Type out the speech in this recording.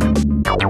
Música